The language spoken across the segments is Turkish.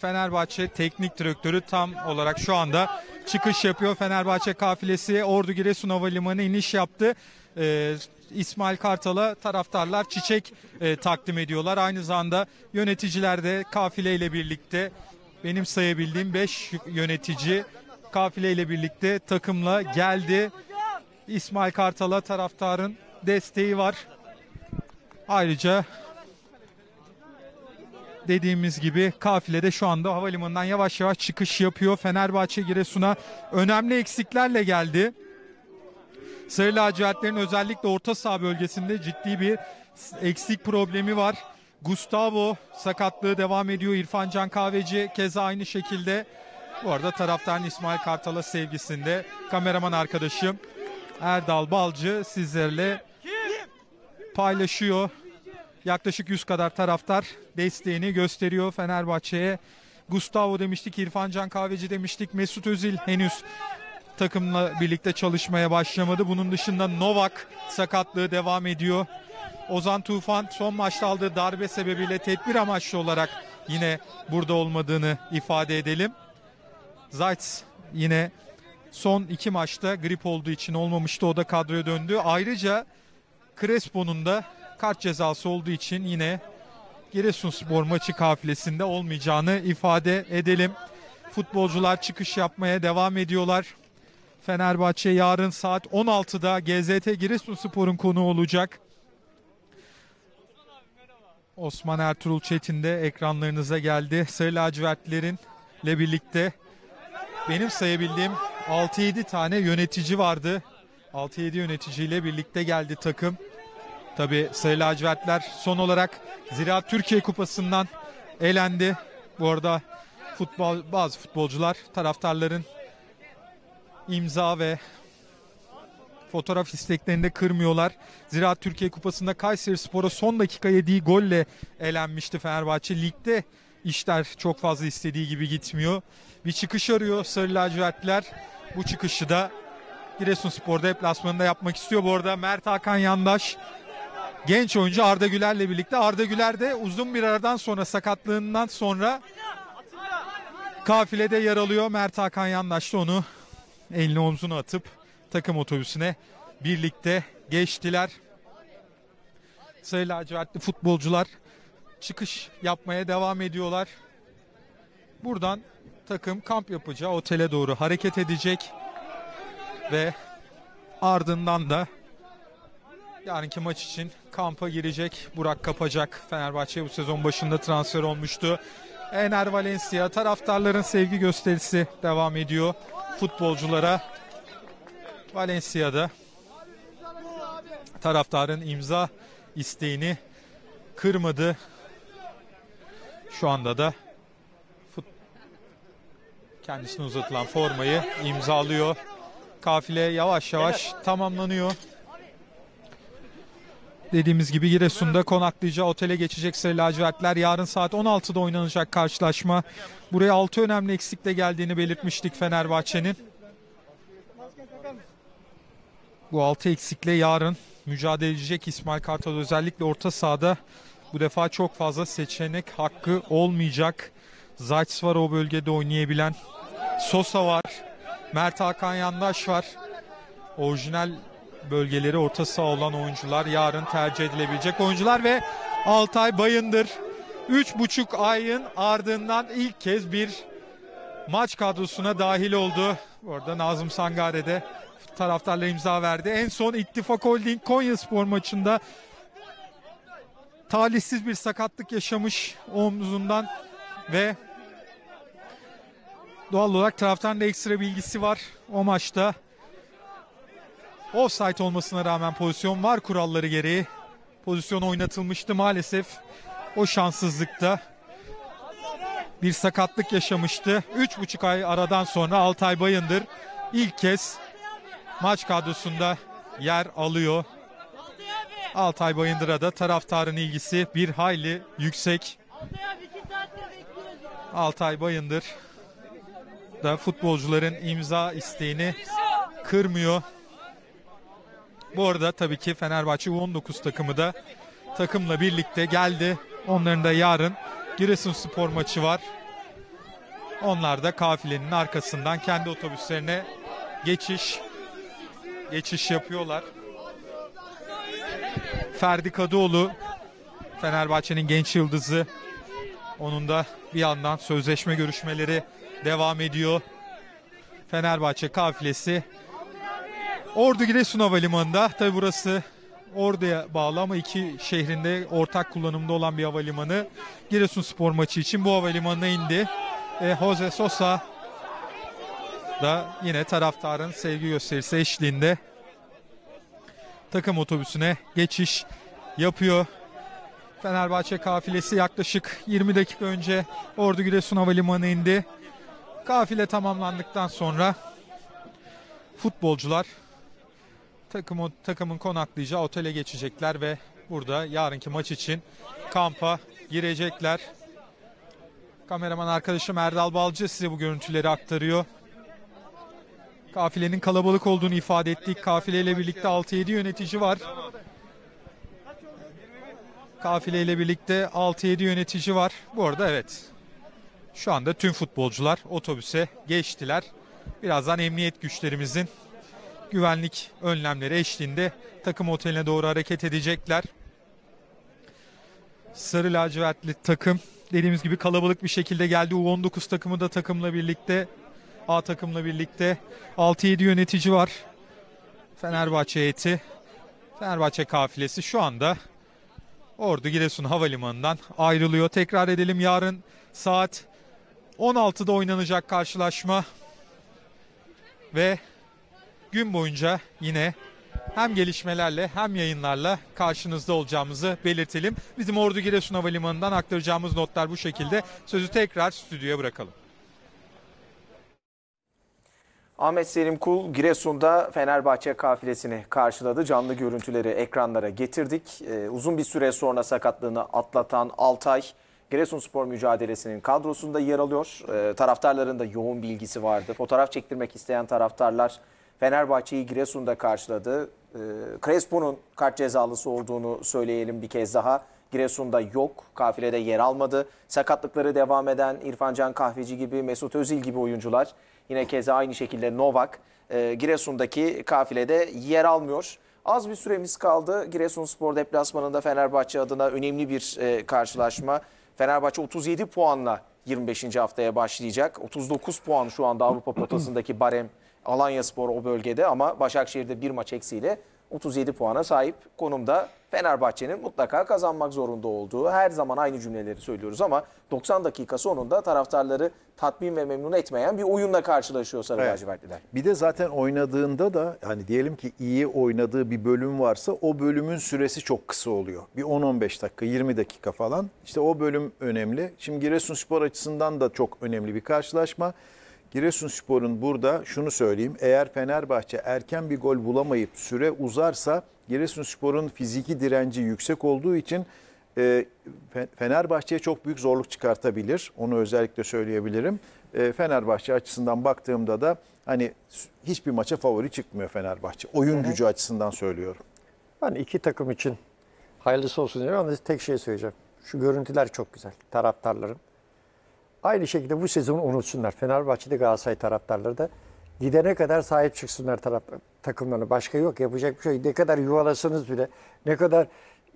Fenerbahçe teknik direktörü tam olarak şu anda çıkış yapıyor. Fenerbahçe kafilesi Ordu Giresun Havalimanı iniş yaptı. Ee, İsmail Kartal'a taraftarlar çiçek e, takdim ediyorlar. Aynı zamanda yöneticiler de kafileyle birlikte benim sayabildiğim 5 yönetici kafileyle birlikte takımla geldi. İsmail Kartal'a taraftarın desteği var. Ayrıca dediğimiz gibi kafilede şu anda havalimanından yavaş yavaş çıkış yapıyor. Fenerbahçe Giresun'a önemli eksiklerle geldi. Sarı lacivertlerin özellikle orta saha bölgesinde ciddi bir eksik problemi var. Gustavo sakatlığı devam ediyor. İrfan Can Kahveci keza aynı şekilde. Bu arada taraftarın İsmail Kartal'a sevgisinde kameraman arkadaşım Erdal Balcı sizlerle paylaşıyor. Yaklaşık 100 kadar taraftar desteğini gösteriyor Fenerbahçe'ye. Gustavo demiştik, İrfan Can Kahveci demiştik, Mesut Özil henüz takımla birlikte çalışmaya başlamadı. Bunun dışında Novak sakatlığı devam ediyor. Ozan Tufan son maçta aldığı darbe sebebiyle tedbir amaçlı olarak yine burada olmadığını ifade edelim. Zayt yine son iki maçta grip olduğu için olmamıştı. O da kadroya döndü. Ayrıca Crespo'nun da kart cezası olduğu için yine Giresunspor maçı kafilesinde olmayacağını ifade edelim. Futbolcular çıkış yapmaya devam ediyorlar. Fenerbahçe yarın saat 16'da GZT Giresunspor'un konuğu olacak. Osman Ertuğrul Çetin de ekranlarınıza geldi. Sarı lacivertlerin birlikte benim sayabildiğim 6-7 tane yönetici vardı. 6-7 yöneticiyle birlikte geldi takım. Tabi Sarı lacivertler son olarak Ziraat Türkiye Kupası'ndan elendi. Bu arada futbol bazı futbolcular taraftarların imza ve fotoğraf isteklerini de kırmıyorlar. Ziraat Türkiye Kupası'nda Kayseri Spor'a son dakika yediği golle elenmişti Fenerbahçe. Ligde işler çok fazla istediği gibi gitmiyor. Bir çıkış arıyor Sarı lacivertler. Bu çıkışı da Giresunspor deplasmanında yapmak istiyor. Bu arada Mert Hakan Yandaş genç oyuncu Arda Güler'le birlikte. Arda Güler de uzun bir aradan sonra sakatlığından sonra kafilede yer alıyor. Mert Hakan Yandaş da onu elini omzuna atıp takım otobüsüne birlikte geçtiler. Sarı lacivertli futbolcular çıkış yapmaya devam ediyorlar. Buradan takım kamp yapacağı otele doğru hareket edecek ve ardından da yarınki maç için kampa girecek. Burak Kapacak Fenerbahçe bu sezon başında transfer olmuştu. Ener Valencia taraftarların sevgi gösterisi devam ediyor futbolculara. Valencia'da taraftarın imza isteğini kırmadı. Şu anda da kendisine uzatılan formayı imzalıyor. Kafile yavaş yavaş tamamlanıyor. Dediğimiz gibi Giresun'da konaklayacağı otele geçecek Sarı lacivertler. Yarın saat 16'da oynanacak karşılaşma. Buraya 6 önemli eksikle geldiğini belirtmiştik Fenerbahçe'nin. Bu 6 eksikle yarın mücadele edecek İsmail Kartal özellikle orta sahada bu defa çok fazla seçenek hakkı olmayacak. Zayt var o bölgede oynayabilen. Sosa var. Mert Hakan Yandaş var. Orijinal bölgeleri orta saha olan oyuncular yarın tercih edilebilecek oyuncular ve Altay Bayındır 3,5 ayın ardından ilk kez bir maç kadrosuna dahil oldu. Bu arada Nazım Sangare de taraftarla imza verdi. En son İttifak Holding Konya Spor maçında talihsiz bir sakatlık yaşamış omzundan ve doğal olarak taraftarın da ekstra bilgisi var. O maçta offside olmasına rağmen pozisyon var kuralları gereği. Pozisyon oynatılmıştı maalesef. O şanssızlıkta bir sakatlık yaşamıştı. 3,5 ay aradan sonra Altay Bayındır ilk kez maç kadrosunda yer alıyor. Altay Bayındır'a da taraftarın ilgisi bir hayli yüksek. Altay Bayındır da futbolcuların imza isteğini kırmıyor. Bu arada tabii ki Fenerbahçe U19 takımı da takımla birlikte geldi. Onların da yarın Giresunspor maçı var. Onlar da kafilenin arkasından kendi otobüslerine geçiş geçiş yapıyorlar. Ferdi Kadıoğlu Fenerbahçe'nin genç yıldızı. Onun da bir yandan sözleşme görüşmeleri devam ediyor. Fenerbahçe kafilesi Ordu Giresun Havalimanı'nda. Tabi burası Ordu'ya bağlı ama iki şehrinde ortak kullanımda olan bir havalimanı. Giresun spor maçı için bu havalimanına indi. E, Jose Sosa da yine taraftarın sevgi gösterisi eşliğinde takım otobüsüne geçiş yapıyor. Fenerbahçe kafilesi yaklaşık 20 dakika önce Ordu Giresun Havalimanı indi. Kafile tamamlandıktan sonra futbolcular takım, takımın konaklayacağı otele geçecekler ve burada yarınki maç için kampa girecekler. Kameraman arkadaşım Erdal Balcı size bu görüntüleri aktarıyor. Kafilenin kalabalık olduğunu ifade ettik. Kafileyle birlikte 6-7 yönetici var. Kafileyle birlikte 6-7 yönetici var. Bu arada evet. Şu anda tüm futbolcular otobüse geçtiler. Birazdan emniyet güçlerimizin güvenlik önlemleri eşliğinde takım oteline doğru hareket edecekler. Sarı lacivertli takım dediğimiz gibi kalabalık bir şekilde geldi. U19 takımı da takımla birlikte A takımla birlikte 6-7 yönetici var. Fenerbahçe heyeti, Fenerbahçe kafilesi şu anda Ordu Giresun Havalimanı'ndan ayrılıyor. Tekrar edelim yarın saat 16'da oynanacak karşılaşma ve gün boyunca yine hem gelişmelerle hem yayınlarla karşınızda olacağımızı belirtelim. Bizim Ordu Giresun Havalimanı'ndan aktaracağımız notlar bu şekilde. Sözü tekrar stüdyoya bırakalım. Ahmet Selim Kul Giresun'da Fenerbahçe kafilesini karşıladı. Canlı görüntüleri ekranlara getirdik. Ee, uzun bir süre sonra sakatlığını atlatan Altay Giresunspor mücadelesinin kadrosunda yer alıyor. Ee, taraftarların da yoğun bilgisi vardı. Fotoğraf çektirmek isteyen taraftarlar Fenerbahçe'yi Giresun'da karşıladı. Ee, Crespo'nun kart cezalısı olduğunu söyleyelim bir kez daha. Giresun'da yok. Kafilede yer almadı. Sakatlıkları devam eden İrfan Can Kahveci gibi, Mesut Özil gibi oyuncular Yine keza aynı şekilde Novak e, Giresun'daki kafilede yer almıyor. Az bir süremiz kaldı. Giresunspor deplasmanında Fenerbahçe adına önemli bir e, karşılaşma. Fenerbahçe 37 puanla 25. haftaya başlayacak. 39 puan şu anda Avrupa potasındaki Barem Alanyaspor o bölgede ama Başakşehir'de bir maç eksiğiyle 37 puana sahip konumda. Fenerbahçe'nin mutlaka kazanmak zorunda olduğu her zaman aynı cümleleri söylüyoruz ama 90 dakika sonunda taraftarları tatmin ve memnun etmeyen bir oyunla karşılaşıyor Sarı Evet. lacivertliler. Bir de zaten oynadığında da hani diyelim ki iyi oynadığı bir bölüm varsa o bölümün süresi çok kısa oluyor. Bir 10-15 dakika, 20 dakika falan. İşte o bölüm önemli. Şimdi Giresunspor açısından da çok önemli bir karşılaşma. Giresunspor'un burada şunu söyleyeyim. Eğer Fenerbahçe erken bir gol bulamayıp süre uzarsa Giresunspor'un fiziki direnci yüksek olduğu için e, Fe- Fenerbahçe'ye çok büyük zorluk çıkartabilir. Onu özellikle söyleyebilirim. E, Fenerbahçe açısından baktığımda da hani hiçbir maça favori çıkmıyor Fenerbahçe. Oyun gücü açısından söylüyorum. Ben iki takım için hayırlısı olsun diyorum ama tek şey söyleyeceğim. Şu görüntüler çok güzel taraftarların. Aynı şekilde bu sezonu unutsunlar. Fenerbahçe'de Galatasaray taraftarları da gidene kadar sahip çıksınlar taraf, takımlarına. Başka yok yapacak bir şey. yok. Ne kadar yuvalasanız bile, ne kadar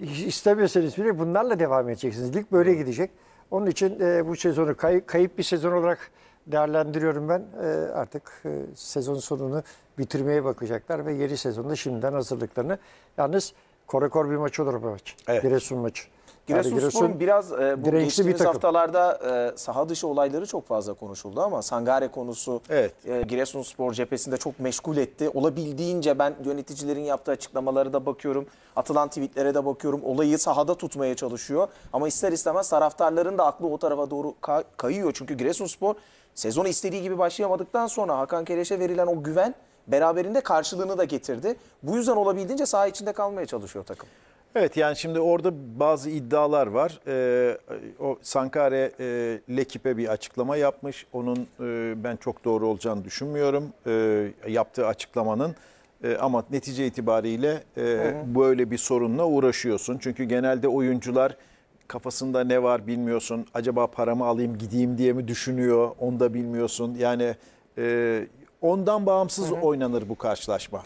istemeseniz bile bunlarla devam edeceksiniz. Lig böyle gidecek. Onun için e, bu sezonu kay- kayıp bir sezon olarak değerlendiriyorum ben. E, artık e, sezon sonunu bitirmeye bakacaklar ve yeni sezonda şimdiden hazırlıklarını. Yalnız korekor bir maç olur bu maç. Evet. Giresun maçı. Giresunspor'un Giresun- biraz e, bu bir geçtiğimiz takım. haftalarda e, saha dışı olayları çok fazla konuşuldu ama Sangare konusu Evet. e, Giresunspor cephesinde çok meşgul etti. Olabildiğince ben yöneticilerin yaptığı açıklamaları da bakıyorum. Atılan tweetlere de bakıyorum. Olayı sahada tutmaya çalışıyor. Ama ister istemez taraftarların da aklı o tarafa doğru ka- kayıyor. Çünkü Giresunspor sezonu istediği gibi başlayamadıktan sonra Hakan Keleş'e verilen o güven beraberinde karşılığını da getirdi. Bu yüzden olabildiğince saha içinde kalmaya çalışıyor takım. Evet yani şimdi orada bazı iddialar var. Ee, o Sankare e, Lekip'e bir açıklama yapmış. Onun e, ben çok doğru olacağını düşünmüyorum. E, yaptığı açıklamanın. E, ama netice itibariyle e, böyle bir sorunla uğraşıyorsun. Çünkü genelde oyuncular kafasında ne var bilmiyorsun. Acaba paramı alayım gideyim diye mi düşünüyor onu da bilmiyorsun. Yani e, ondan bağımsız oynanır bu karşılaşma.